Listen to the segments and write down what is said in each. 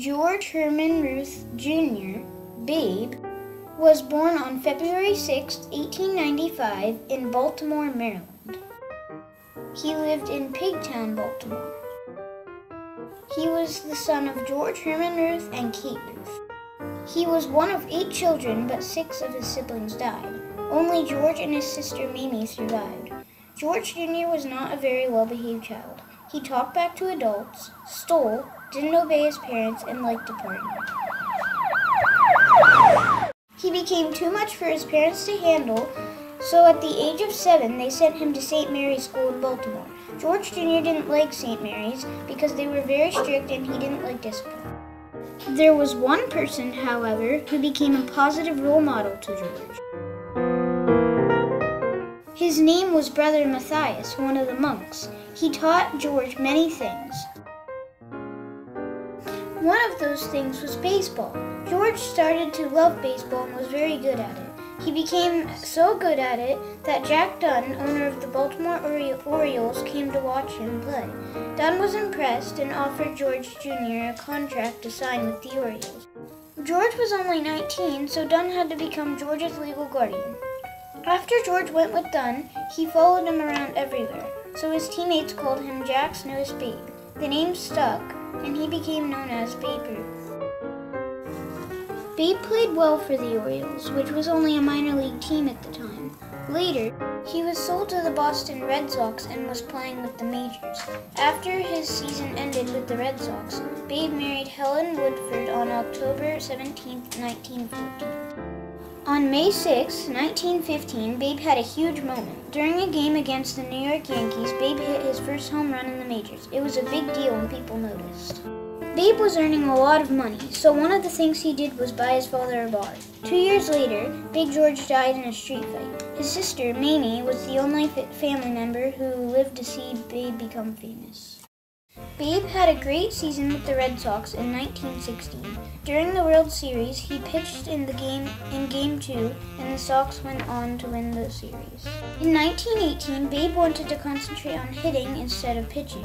George Herman Ruth Jr., Babe, was born on February 6, 1895, in Baltimore, Maryland. He lived in Pigtown, Baltimore. He was the son of George Herman Ruth and Kate Ruth. He was one of eight children, but six of his siblings died. Only George and his sister Mamie survived. George Jr. was not a very well behaved child. He talked back to adults, stole, didn't obey his parents, and liked to party. He became too much for his parents to handle, so at the age of seven, they sent him to St. Mary's School in Baltimore. George Jr. didn't like St. Mary's because they were very strict and he didn't like discipline. There was one person, however, who became a positive role model to George. His name was Brother Matthias, one of the monks. He taught George many things. One of those things was baseball. George started to love baseball and was very good at it. He became so good at it that Jack Dunn, owner of the Baltimore Orioles, came to watch him play. Dunn was impressed and offered George Jr. a contract to sign with the Orioles. George was only 19, so Dunn had to become George's legal guardian. After George went with Dunn, he followed him around everywhere, so his teammates called him Jack's newest Babe. The name stuck, and he became known as Babe Ruth. Babe played well for the Orioles, which was only a minor league team at the time. Later, he was sold to the Boston Red Sox and was playing with the majors. After his season ended with the Red Sox, Babe married Helen Woodford on October 17, 1914. On May 6, 1915, Babe had a huge moment. During a game against the New York Yankees, Babe hit his first home run in the majors. It was a big deal and people noticed. Babe was earning a lot of money, so one of the things he did was buy his father a bar. Two years later, Big George died in a street fight. His sister, Mamie, was the only family member who lived to see Babe become famous. Babe had a great season with the Red Sox in 1916. During the World Series, he pitched in the game in Game 2, and the Sox went on to win the series. In 1918, Babe wanted to concentrate on hitting instead of pitching.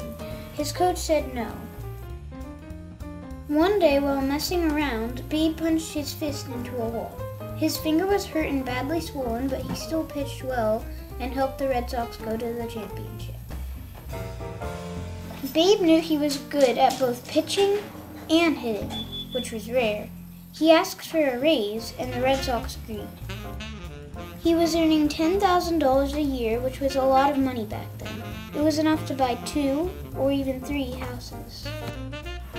His coach said no. One day, while messing around, Babe punched his fist into a wall. His finger was hurt and badly swollen, but he still pitched well and helped the Red Sox go to the championship. Babe knew he was good at both pitching and hitting, which was rare. He asked for a raise, and the Red Sox agreed. He was earning $10,000 a year, which was a lot of money back then. It was enough to buy two or even three houses.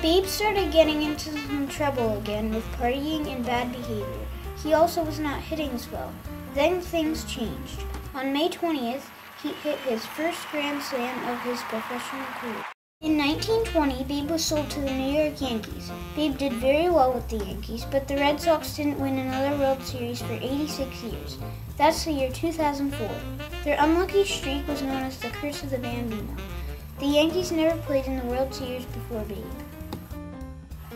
Babe started getting into some trouble again with partying and bad behavior. He also was not hitting as well. Then things changed. On May 20th, he hit his first Grand Slam of his professional career. In 1920, Babe was sold to the New York Yankees. Babe did very well with the Yankees, but the Red Sox didn't win another World Series for 86 years. That's the year 2004. Their unlucky streak was known as the Curse of the Bambino. The Yankees never played in the World Series before Babe.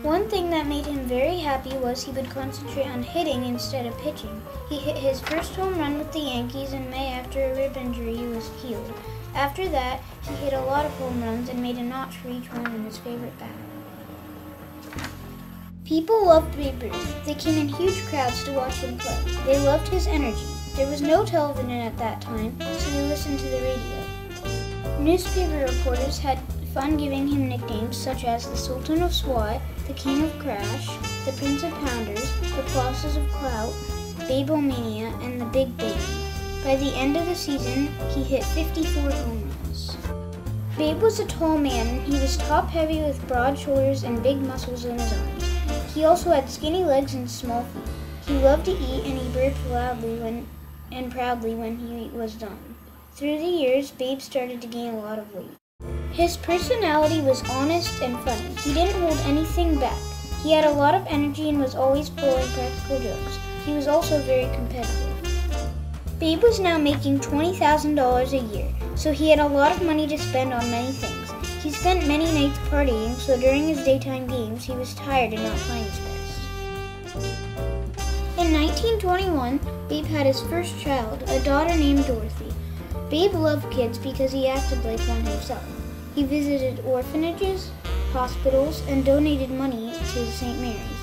One thing that made him very happy was he would concentrate on hitting instead of pitching. He hit his first home run with the Yankees in May after a rib injury was healed. After that, he hit a lot of home runs and made a notch for each one in his favorite bat. People loved Babe Ruth. They came in huge crowds to watch him play. They loved his energy. There was no television at that time, so they listened to the radio. Newspaper reporters had fun giving him nicknames such as the Sultan of Swat, the King of Crash, the Prince of Pounders, the Colossus of Clout, Babelmania, and the Big Baby. By the end of the season, he hit 54 home runs. Babe was a tall man. He was top heavy with broad shoulders and big muscles in his arms. He also had skinny legs and small feet. He loved to eat and he burped loudly when and proudly when he was done. Through the years, Babe started to gain a lot of weight. His personality was honest and funny. He didn't hold anything back. He had a lot of energy and was always pulling practical jokes. He was also very competitive. Babe was now making $20,000 a year, so he had a lot of money to spend on many things. He spent many nights partying, so during his daytime games, he was tired and not playing his best. In 1921, Babe had his first child, a daughter named Dorothy. Babe loved kids because he acted like one himself. He visited orphanages, hospitals, and donated money to St. Mary's.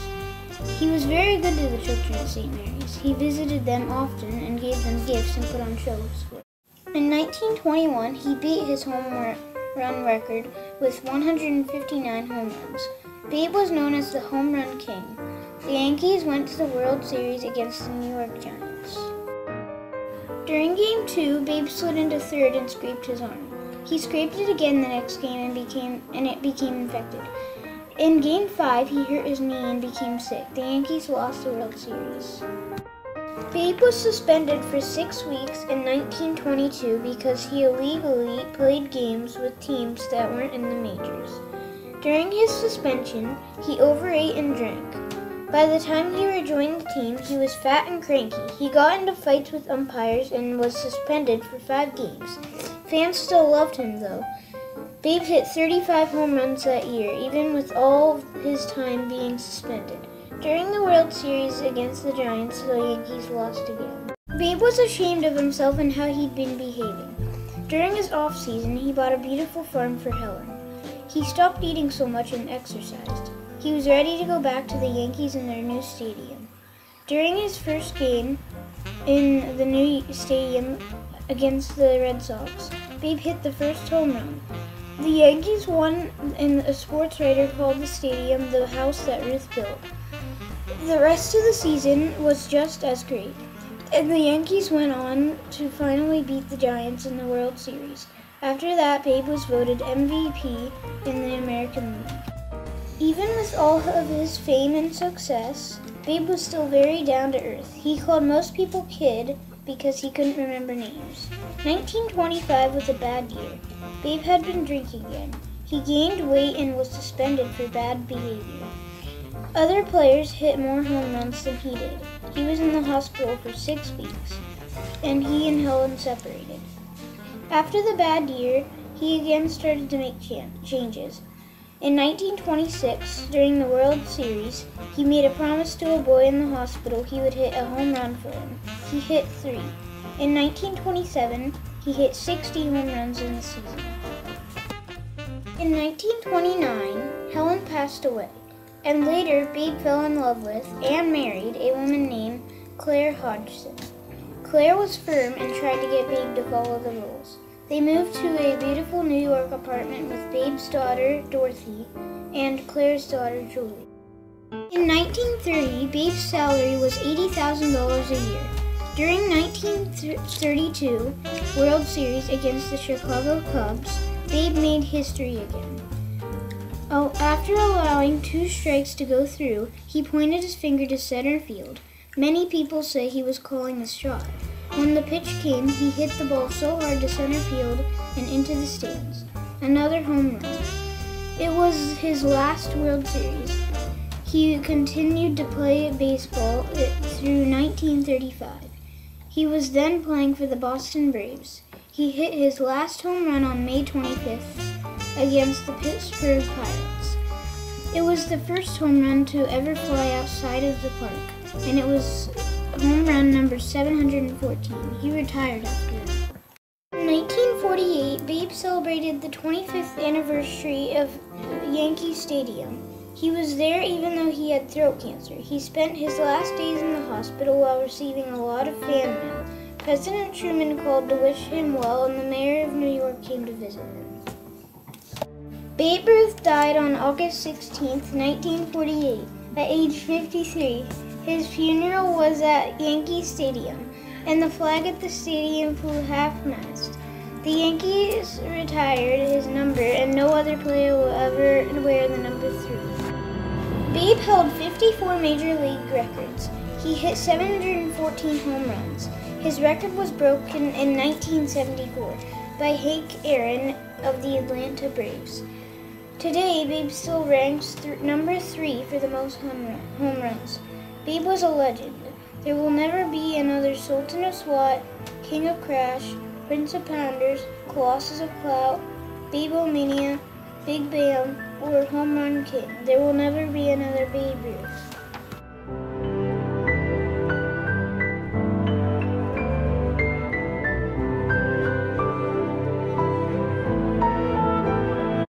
He was very good to the children at St. Mary's. He visited them often and gave them gifts and put on shows. In 1921, he beat his home run record with 159 home runs. Babe was known as the home run king. The Yankees went to the World Series against the New York Giants. During game two, Babe slid into third and scraped his arm. He scraped it again the next game and became and it became infected. In game five, he hurt his knee and became sick. The Yankees lost the World Series. Babe was suspended for six weeks in 1922 because he illegally played games with teams that weren't in the majors. During his suspension, he overate and drank. By the time he rejoined the team, he was fat and cranky. He got into fights with umpires and was suspended for five games. Fans still loved him, though. Babe hit 35 home runs that year, even with all his time being suspended. During the World Series against the Giants, the Yankees lost again. Babe was ashamed of himself and how he'd been behaving. During his off season, he bought a beautiful farm for Helen. He stopped eating so much and exercised. He was ready to go back to the Yankees in their new stadium. During his first game in the new stadium against the Red Sox, Babe hit the first home run. The Yankees won, and a sports writer called the stadium the house that Ruth built. The rest of the season was just as great, and the Yankees went on to finally beat the Giants in the World Series. After that, Babe was voted MVP in the American League. Even with all of his fame and success, Babe was still very down to earth. He called most people kid because he couldn't remember names. 1925 was a bad year. Babe had been drinking again. He gained weight and was suspended for bad behavior. Other players hit more home runs than he did. He was in the hospital for six weeks, and he and Helen separated. After the bad year, he again started to make changes. In 1926, during the World Series, he made a promise to a boy in the hospital he would hit a home run for him. He hit three. In 1927, he hit 60 home runs in the season. In 1929, Helen passed away, and later Babe fell in love with and married a woman named Claire Hodgson. Claire was firm and tried to get Babe to follow the rules. They moved to a beautiful New York apartment with Babe's daughter, Dorothy, and Claire's daughter, Julie. In 1930, Babe's salary was $80,000 a year. During 1932 World Series against the Chicago Cubs, Babe made history again. Oh, after allowing two strikes to go through, he pointed his finger to center field. Many people say he was calling the shot. When the pitch came, he hit the ball so hard to center field and into the stands. Another home run. It was his last World Series. He continued to play baseball uh, through 1935. He was then playing for the Boston Braves. He hit his last home run on May 25th against the Pittsburgh Pirates. It was the first home run to ever fly outside of the park, and it was home run number 714. He retired after that. In 1948, Babe celebrated the 25th anniversary of Yankee Stadium. He was there even though he had throat cancer. He spent his last days in the hospital while receiving a lot of fan mail. President Truman called to wish him well, and the mayor of New York came to visit him. Babe Ruth died on August 16, 1948, at age 53. His funeral was at Yankee Stadium, and the flag at the stadium flew half-mast. The Yankees retired his number, and no other player will ever wear the number three. Babe held 54 major league records. He hit 714 home runs. His record was broken in 1974 by Hank Aaron of the Atlanta Braves. Today, Babe still ranks th- number three for the most home, run- home runs. Babe was a legend. There will never be another Sultan of SWAT, King of Crash, Prince of Pounders, Colossus of Clout, Babe-O-Mania, Big Bam, or Home Run King. There will never be another Babe Ruth.